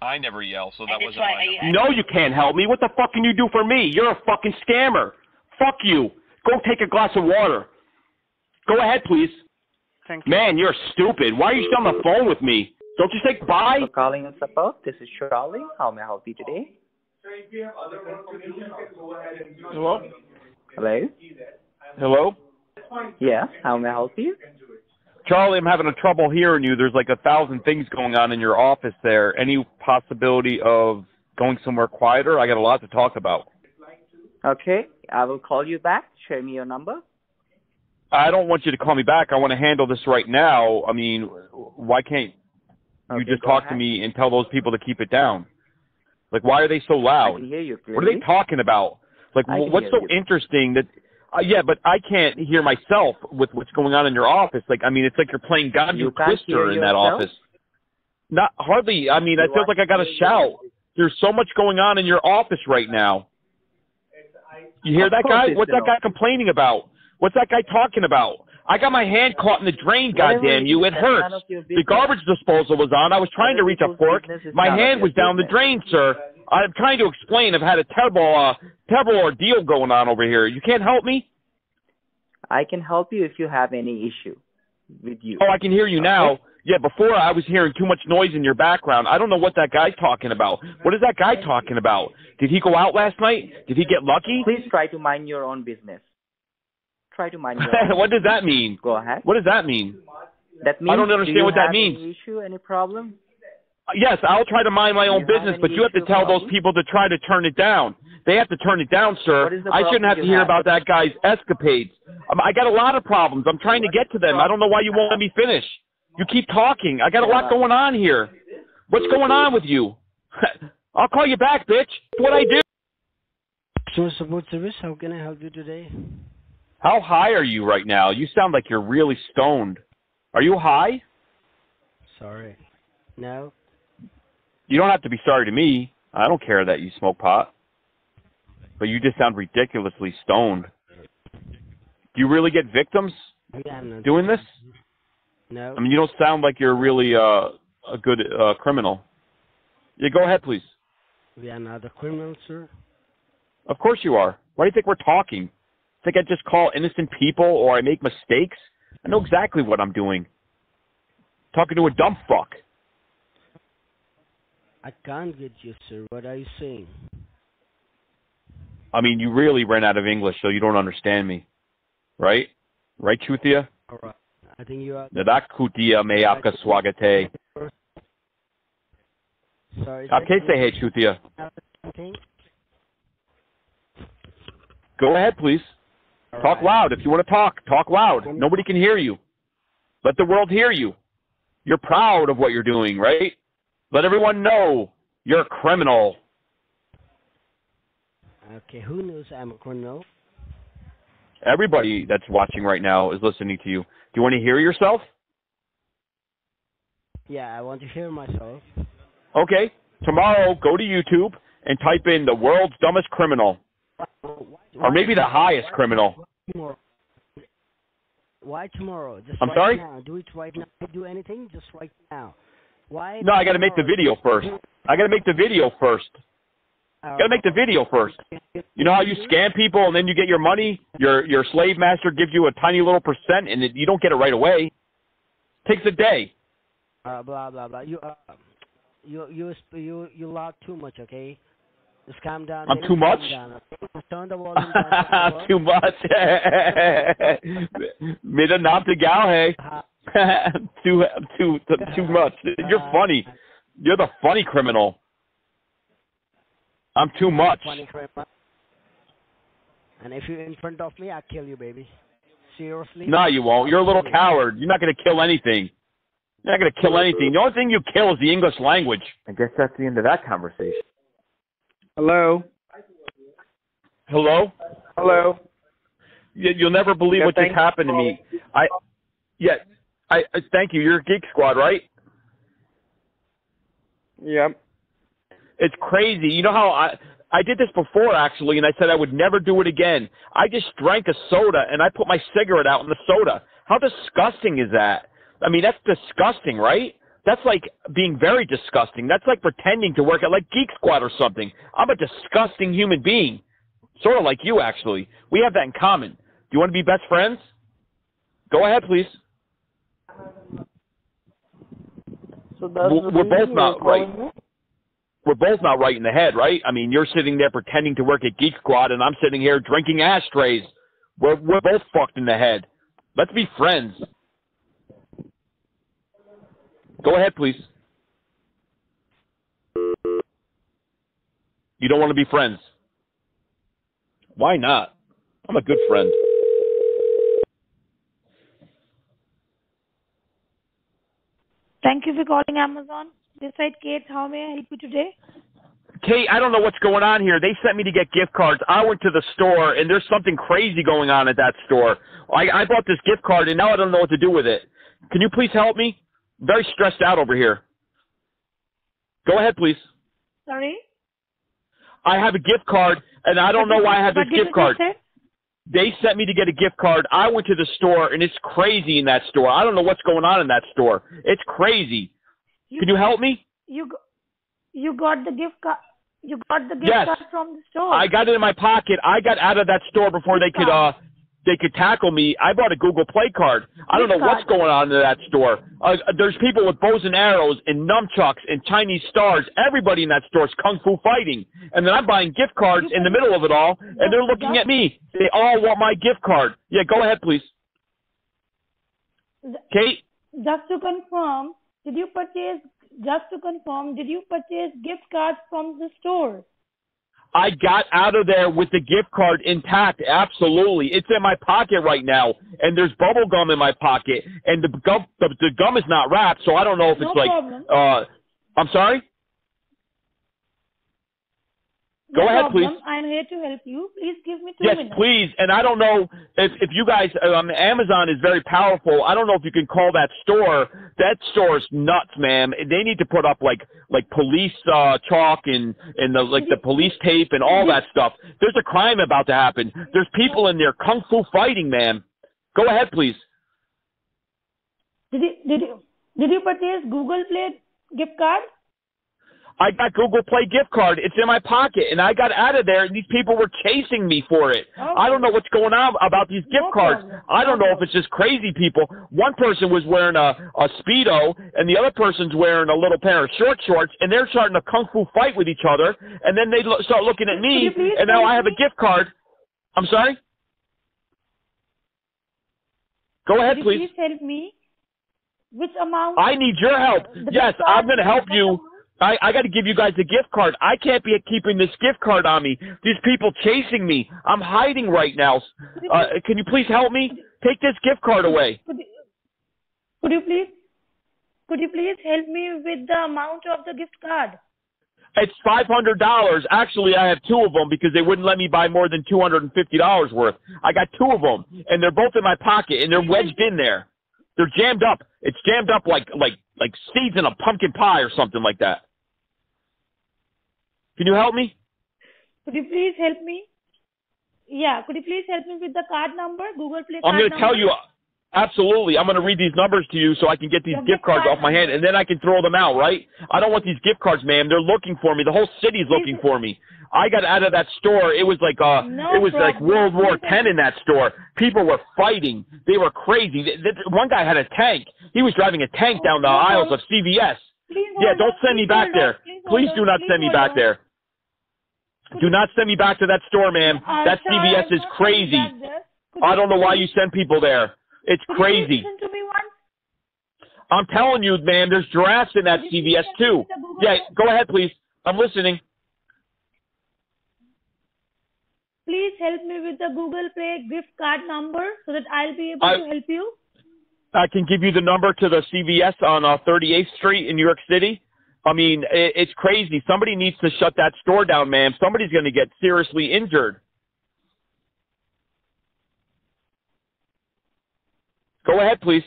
I never yell, so that wasn't my I- number. No, you can't help me. What the fuck can you do for me? You're a fucking scammer. Fuck you. Go take a glass of water. Go ahead, please. Thank you. Man, you're stupid. Why are you still on the phone with me? Don't you say bye? for calling us support. This is Charlie. How may I help you today? Hello? Hello? Hello? Yes, how may I help you? Charlie, I'm having a trouble hearing you. There's like a thousand things going on in your office there. Any possibility of going somewhere quieter? I got a lot to talk about. Okay, I will call you back. Show me your number. I don't want you to call me back. I want to handle this right now. I mean, why can't you Okay, just talk to me and tell those people to keep it down? Like, why are they so I loud? can hear you What are they talking about? Like, I what's so you. interesting that? Uh, yeah, but I can't hear myself with what's going on in your office. Like, I mean, it's like you're playing God You you can't hear Twister in that office. Not hardly. I mean, I You feel like I got to shout. There's so much going on in your office right now. You hear that guy? What's that guy complaining about? What's that guy talking about? I got my hand caught in the drain. Goddamn you! It hurts. none of your The garbage disposal was on. I was trying to reach a fork. My hand was down the drain, sir. I'm trying to explain. I've had a terrible, uh, terrible ordeal going on over here. You can't help me? I can help you if you have any issue with you. Oh, I can hear you now. Yeah, before I was hearing too much noise in your background. I don't know what that guy's talking about. What is that guy talking about? Did he go out last night? Did he get lucky? Please try to mind your own business. Try to mind your own. what does that mean? Go ahead. What does that mean? That means. I don't do understand you what that have means. Any issue? Any problem? Yes, I'll try to mind my own Do you have business, but you have to tell those people to try to turn it down. They have to turn it down, sir. What is the I shouldn't have to hear have? about that guy's escapades. Um, I got a lot of problems. I'm trying to get to them. I don't know why you won't let me finish. You keep talking. I got a lot going on here. What's going on with you? I'll call you back, bitch. That's what I do. Customer support service, how can I help you today? How high are you right now? You sound like you're really stoned. Are you high? Sorry. No? You don't have to be sorry to me. I don't care that you smoke pot. But you just sound ridiculously stoned. Do you really get victims are doing this? No? I mean, you don't sound like you're really uh, a good uh, criminal. Yeah, go ahead, please. We are not a criminal, sir. Of course you are. Why do you think we're talking? Think I just call innocent people or I make mistakes? I know exactly what I'm doing. Talking to a dumb fuck. I can't get you, sir. What are you saying? I mean, you really ran out of English, so you don't understand me, right? Right, Chuthia? All right. I think you are. Nadakutia me apka swagate. Sorry. Apke say hey, Chuthia. Go ahead, please. All talk right. loud. If you want to talk, talk loud. Nobody can hear you. Let the world hear you. You're proud of what you're doing, right? Let everyone know you're a criminal. Okay, who knows I'm a criminal? Everybody that's watching right now is listening to you. Do you want to hear yourself? Yeah, I want to hear myself. Okay. Tomorrow, go to YouTube and type in the world's dumbest criminal, or maybe the highest criminal. Why tomorrow? Just I'm right sorry? now. Do it right now. Do anything just right now. Why? No, I got to make the video first. Oh. I got to make the video first. Got to make the video first. You know how you scam people and then you get your money. Your your slave master gives you a tiny little percent and you don't get it right away. Takes a day. Uh, blah blah blah. You uh, you you you you log too much. Okay. Just calm down. I'm too much. Turn the volume too much. Mira nam te gao hai. too too too much. You're funny. You're the funny criminal. I'm too much. Funny criminal. And if you're in front of me, I'll kill you, baby. Seriously? No, you won't. You're a little coward. You're not going to kill anything. You're not going to kill anything. The only thing you kill is the English language. I guess that's the end of that conversation. Hello? Hello? Hello? You, you'll never believe Yeah, what just happened to me. I, yeah, I, I thank you. You're a Geek Squad, right? Yep. It's crazy. You know how I I did this before actually, and I said I would never do it again. I just drank a soda and I put my cigarette out in the soda. How disgusting is that? I mean, that's disgusting, right? that's like being very disgusting. That's like pretending to work at like Geek Squad or something. I'm a disgusting human being. Sort of like you, actually. We have that in common. Do you want to be best friends? Go ahead, please. So We're- we're both not right. We're both not right in the head, right? I mean, you're sitting there pretending to work at Geek Squad, and I'm sitting here drinking ashtrays. We're we're both fucked in the head. Let's be friends. Go ahead, please. You don't want to be friends. Why not? I'm a good friend. Thank you for calling Amazon. This side Kate, how may I help you today? Kate, I don't know what's going on here. They sent me to get gift cards. I went to the store, and there's something crazy going on at that store. I, I bought this gift card, and now I don't know what to do with it. Can you please help me? I'm very stressed out over here. Go ahead, please. Sorry? I have a gift card, and I don't know why I have this gift card. They sent me to get a gift card. I went to the store, and it's crazy in that store. I don't know what's going on in that store. It's crazy. You, Can you help me? you, you got the gift card. You got the gift Yes. card from the store. I got it in my pocket. I got out of that store before they could uh they could tackle me. I bought a Google Play card. I don't know what's going on in that store. Uh, there's people with bows and arrows and nunchucks and Chinese stars. Everybody in that store is kung fu fighting. And then I'm buying gift cards in the middle of it all, and they're looking at me. They all want my gift card. Yeah, go ahead, please. Kate, Just to confirm, did you purchase? Just to confirm, did you purchase gift cards from the store? I got out of there with the gift card intact. Absolutely. It's in my pocket right now. And there's bubble gum in my pocket. And the gum, the, the gum is not wrapped, so I don't know if No it's like, uh, I'm sorry? Go No ahead, problem. please. I'm here to help you. Please give me two Yes, minutes. please. And I don't know if, if you guys, um, Amazon is very powerful. I don't know if you can call that store. That store is nuts, man. They need to put up like, like police, uh, chalk and, and the, like the police tape and all that stuff. There's a crime about to happen. There's people in there kung fu fighting, man. Go ahead, please. Did you did you did you purchase Google Play gift card? I got Google Play gift card. It's in my pocket, and I got out of there, and these people were chasing me for it. I don't know what's going on about these gift No cards. problem. I don't No know if it's just crazy people. One person was wearing a, a speedo, and the other person's wearing a little pair of short shorts, and they're starting a kung fu fight with each other. And then they lo- start looking at me, Could you please and now I have a gift card. I'm sorry. Go ahead, please. please help me? Which amount? I need your help. Yes, I'm going to help you. I, I got to give you guys a gift card. I can't be keeping this gift card on me. These people chasing me. I'm hiding right now. Uh, can you please help me? Take this gift card away. Could you, could you please could you please help me with the amount of the gift card? It's five hundred dollars. Actually, I have two of them because they wouldn't let me buy more than two hundred and fifty dollars worth. I got two of them, and they're both in my pocket, and they're wedged in there. They're jammed up. It's jammed up like like like seeds in a pumpkin pie or something like that. Can you help me? Could you please help me? Yeah, could you please help me with the card number, Google Play I'm going to tell you, absolutely. I'm going to read these numbers to you so I can get these gift gift cards card off my hand, and then I can throw them out, right? I don't want these gift cards, ma'am. They're looking for me. The whole city's looking for me. I got out of that store. It was like uh, No it was like. World War Please Ten in that store. People were fighting. They were crazy. One guy had a tank. He was driving a tank down the no aisles of. CVS. Please Yeah, don't send me back there. please Please do not send me back there. Do not send me back to that store, ma'am. That CVS is crazy. sending back there. Could I don't know why you send people there. It's crazy. Listen to me once. I'm telling you, man, there's giraffes in that CVS too. send me the Google Yeah, go ahead, please. I'm listening. Please help me with the Google Pay gift card number so that I'll be able I- to help you. I can give you the number to the CVS on uh, 38th Street in New York City. I mean, it, it's crazy. Somebody needs to shut that store down, man. Somebody's going to get seriously injured. Go ahead, please.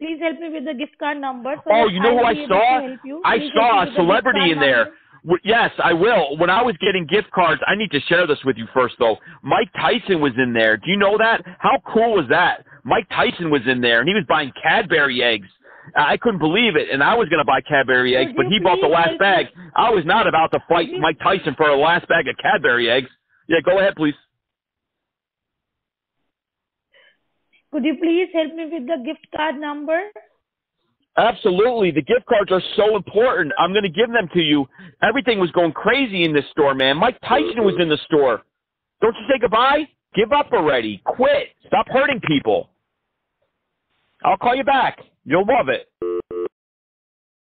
Please help me with the gift card number. So Oh, you know who I'll I saw? to help you. I saw a with the celebrity in there. number. Yes, I will. When I was getting gift cards, I need to share this with you first, though. Mike Tyson was in there. Do you know that? How cool was that? Mike Tyson was in there, and he was buying Cadbury eggs. I couldn't believe it, and I was going to buy Cadbury eggs, but he bought the last bag. I was not about to fight Mike Tyson for a last bag of Cadbury eggs. Yeah, go ahead, please. Could you please help me with the gift card number? Absolutely. The gift cards are so important. I'm going to give them to you. Everything was going crazy in this store, man. Mike Tyson was in the store. Don't you say goodbye? Give up already. Quit. Stop hurting people. I'll call you back. You'll love it.